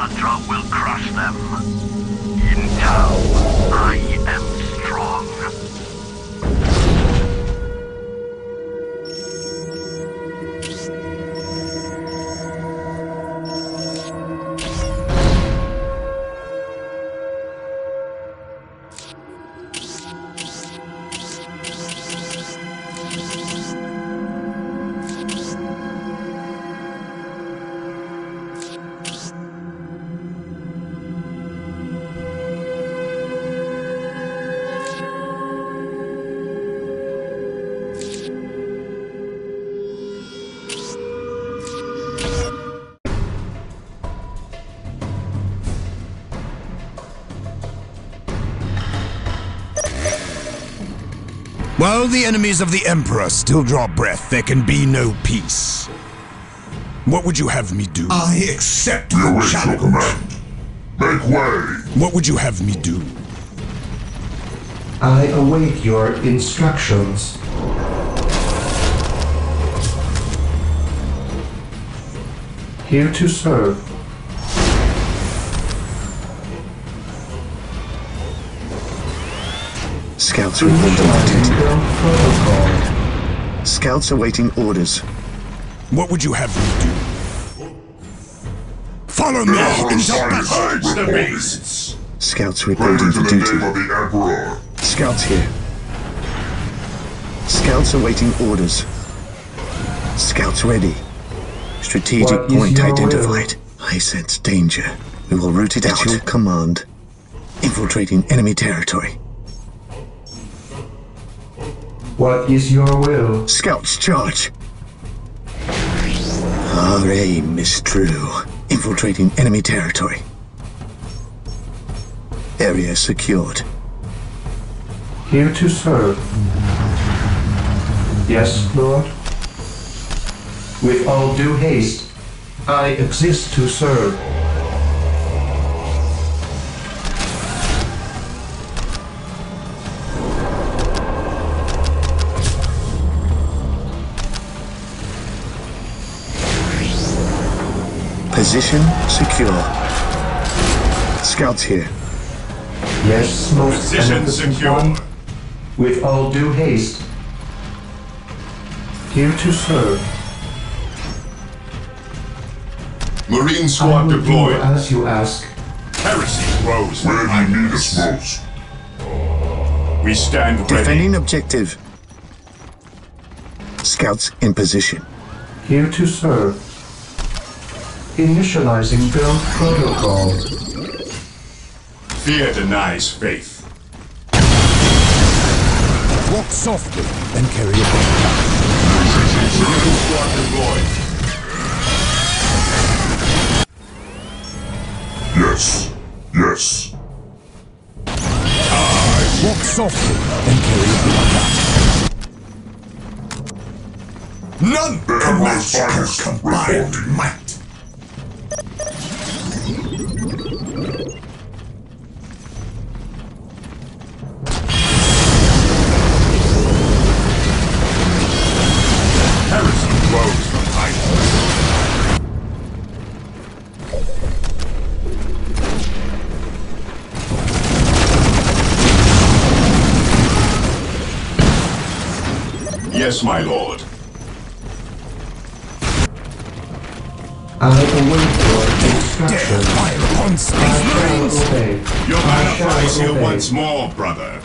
Zardra will crush them. While the enemies of the Emperor still draw breath, there can be no peace. What would you have me do? I accept We the your challenge. command. Make way! What would you have me do? I await your instructions. Here to serve. Scouts reporting for duty. Build protocol. Scouts awaiting orders. What would you have me do? Follow me into battle! Purge the beasts! Scouts Ready reporting to for duty. name of the Emperor. Scouts here. Scouts awaiting orders. Scouts ready. Strategic point identified. I sense danger. We will root it out. At your command. Infiltrating enemy territory. What is your will? Scouts charge. Our aim is true. Infiltrating enemy territory. Area secured. Here to serve. Yes, Lord? With all due haste, I exist to serve. Position secure. Scouts here. Yes, most Position secure. one. With all due haste. Here to serve. Marine I squad will do deployed. as you ask. Heresy grows Where do you need us us. most? We stand ready. Defending objective. Scouts in position. Here to serve. Initializing build protocol. Fear denies faith. Walk softly and carry a gun. Marine. Yes. Yes. Walk softly and carry a gun. None can match our finest combined might. Yes, my lord. I await your instructions. Fire upon space marines! Your I man shall applies here once more, brother.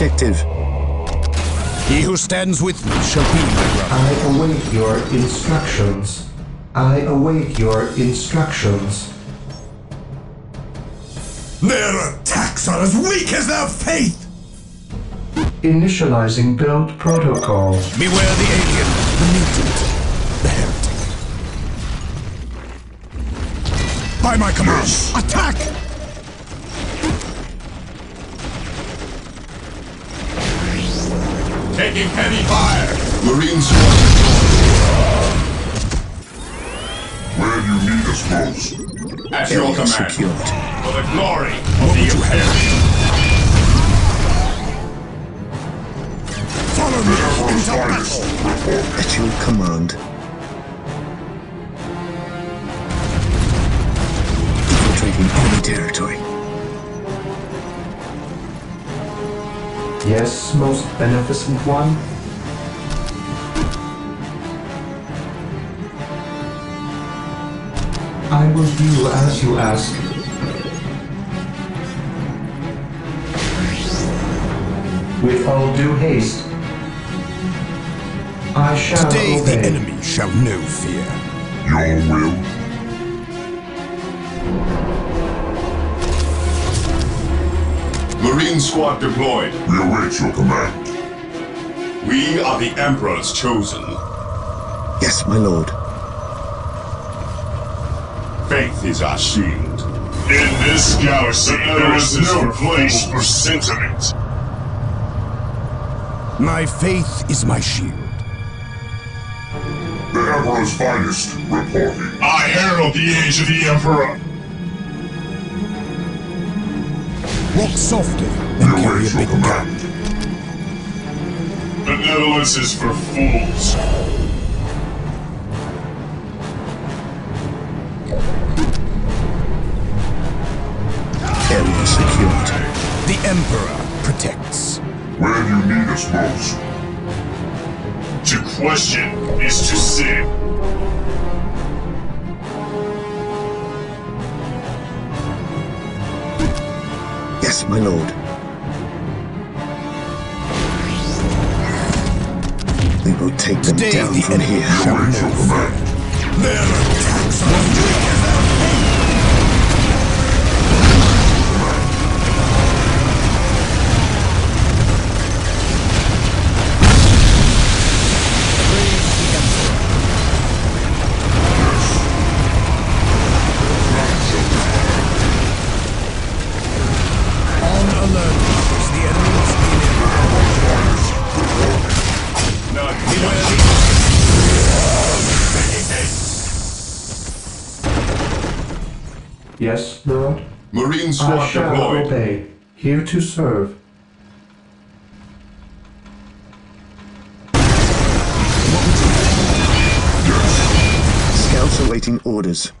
Objective. He who stands with me shall be my brother. I await your instructions. I await your instructions. Their attacks are as weak as their faith! Initializing build protocol. Beware the alien, the mutant, the heretic. By my command, attack! Taking heavy fire. Marine squad Where do you need us most? at your command. secured. For the glory of the Imperium. Follow me into battle! At your command. Infiltrating enemy territory. Yes, most beneficent one. I will do as you ask. With all due haste, I shall Today obey. the enemy shall know fear. Your will? Marine squad deployed. We await your command. We are the Emperor's chosen. Yes, my lord. Faith is our shield. In this galaxy, there is no place for sentiment. My faith is my shield. The Emperor's finest. Reporting. I herald the age of the Emperor. Walk softly and carry a big gun. Benevolence is for fools. Area secured. The Emperor protects. Where do you need us most? To question is to sin. Yes, my lord. We will take them Today down the from here. shall Await your know command. fear. Their attacks are as Marine I shall deployed. obey. Here to serve. Scouts awaiting orders.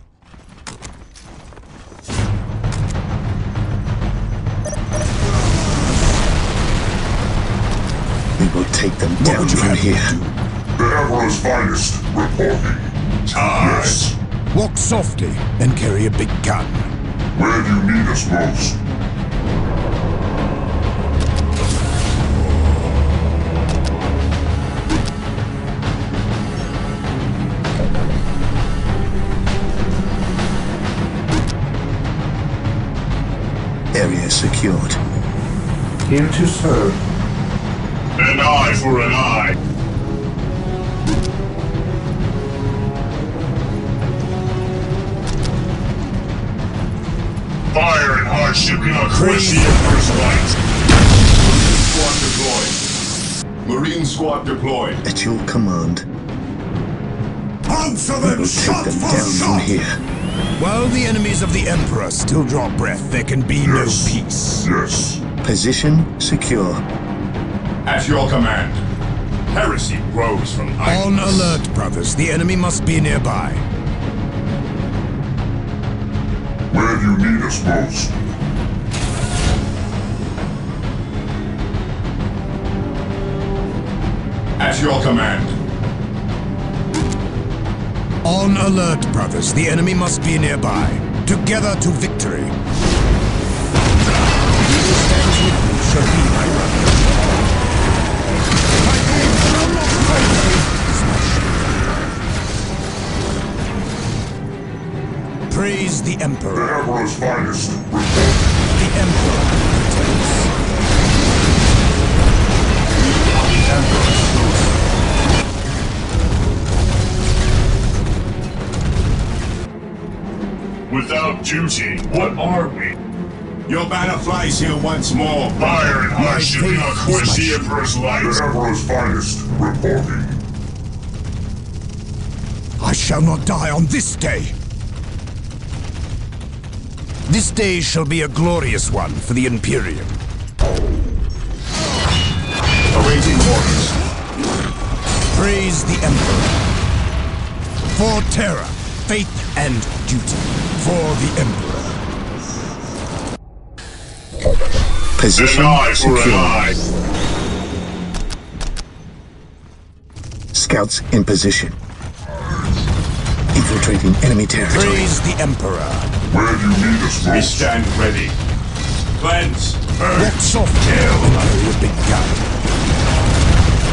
We will take them What down from have me here. do? The Emperor's finest. Reporting. Yes. Walk softly and carry a big gun. Where do you need us most? Area secured. Here to serve. An eye for an eye. Fire and hardship cannot quench the Emperor's light. Squad deployed. Marine squad deployed. At your command. Answer We them will shot take them for down from shot! here. While the enemies of the Emperor still draw breath, there can be Yes. no peace. Yes. Position secure. At your command. Heresy grows from On alert, brothers. The enemy must be nearby. Where do you need us most? At your command. On alert, brothers. The enemy must be nearby. Together to victory. He who stands with me shall be my brother. Praise the Emperor. The Emperor's finest. The Emperor. Without duty, what are we? Your banner flies here once more. Fire and hardship do not quench the. Emperor's light. The Emperor's finest. Reporting. I shall not die on this day. This day shall be a glorious one for the Imperium. Awaiting orders. Praise the Emperor. For terror, faith, and duty. For the Emperor. Position An eye secure. Scouts in position. Infiltrating enemy territory. Praise the Emperor. Where do you need us We stand ready. Cleanse. Burn. Walk soft kill and carry a big gun.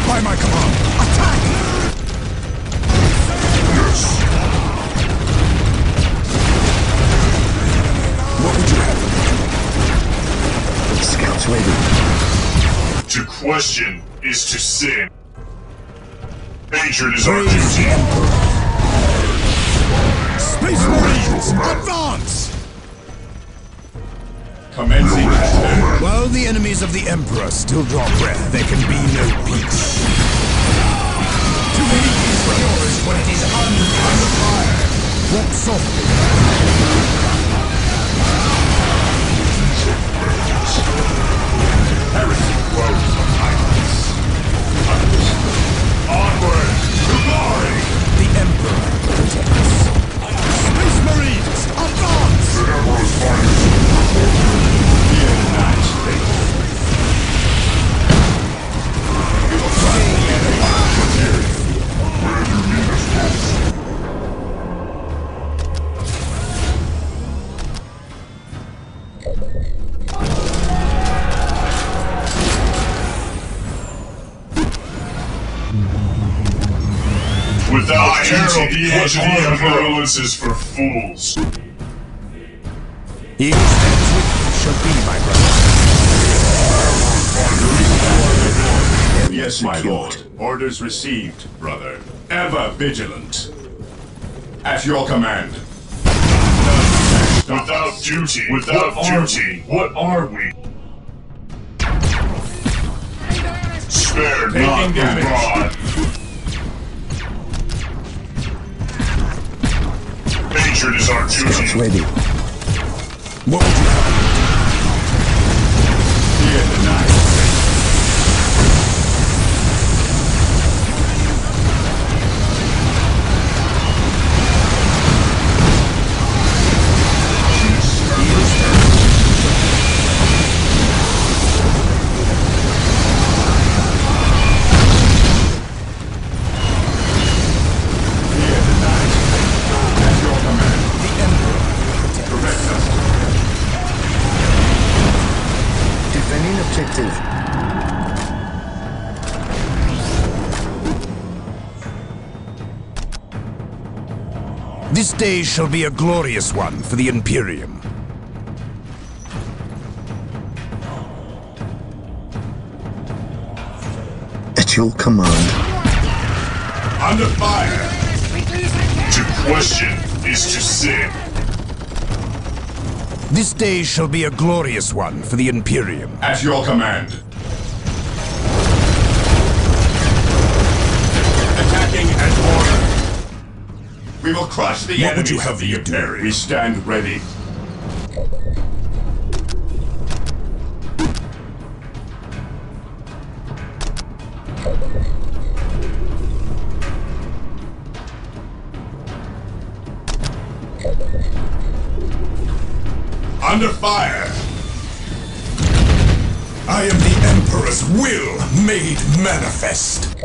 By my command, attack! Question is to sin. Hatred is our duty. Space Marines, advance! Commencing attack. While the enemies of the Emperor still draw breath, there can be no peace. To me is yours when it is fire. Walk softly. Without herald duty, the what edge of are the Emperor. violence is for fools. He who stands with me shall be my brother. Yes, my lord. Orders received, brother. Ever vigilant. At your command. Without duty, without duty, what are we? Spare not the rod. Hatred is our Scouts ready. What would you have? Fear denied. Fear day shall be a glorious one for the Imperium. At your command. Under fire. To question is to sin. This day shall be a glorious one for the Imperium. At your command. We will crush the What would you have the? Imperium. We stand ready. Under fire. I am the Emperor's will made manifest.